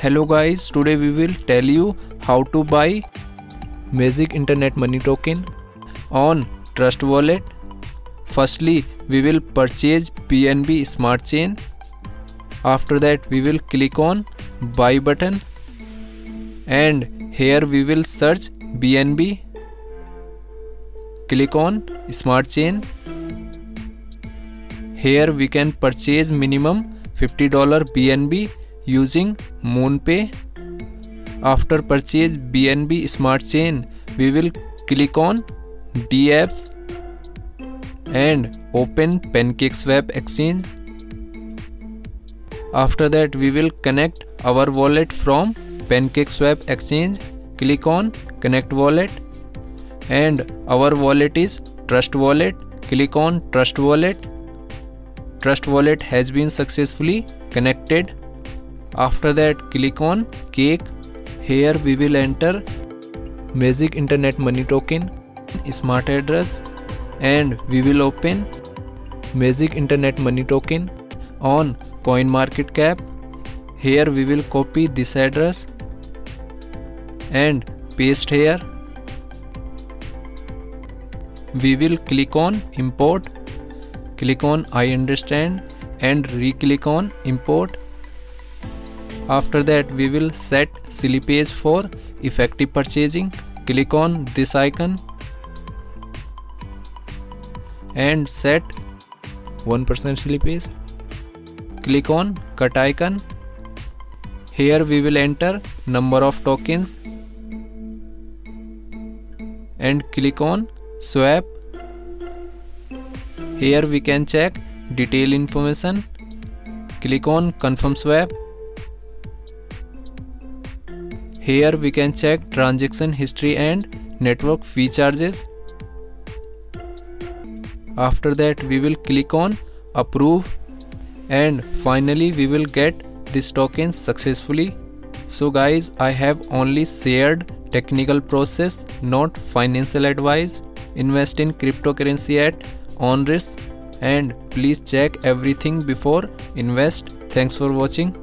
hello guys today we will tell you how to buy magic internet money token on trust wallet. Firstly we will purchase bnb smart chain. After that we will click on buy button. And here we will search bnb click on smart chain. Here we can purchase minimum $50 bnb using MoonPay. After purchase BNB Smart Chain, we will click on DApps and open PancakeSwap exchange. After that, we will connect our wallet from PancakeSwap exchange. Click on connect wallet and our wallet is Trust Wallet. Click on Trust Wallet. Trust Wallet has been successfully connected after that click on cake. Here we will enter magic internet money token smart address and we will open magic internet money token on coin market cap here we will copy this address and paste here. We will click on import click on i understand and re-click on import after that we will set slippage for effective purchasing. Click on this icon and set 1% slippage click on cut icon. Here we will enter number of tokens and click on swap. Here we can check detail information. Click on confirm swap here we can check transaction history and network fee charges. After that we will click on approve and finally we will get this token successfully. So guys I have only shared technical process not financial advice. Invest in cryptocurrency at on risk and please check everything before invest. Thanks for watching.